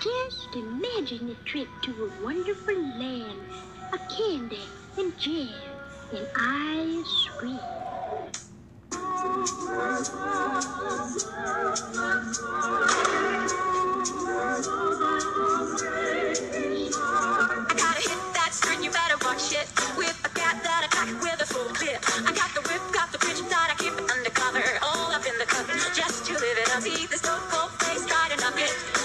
Just imagine a trip to a wonderful land of candy and jam and ice cream. I gotta hit that string, you better watch it. With a cat that I pack with a full clip. I got the whip, got the bitch that I keep it undercover. All up in the cup, just to live it up. See this dope cold face, try to knock it.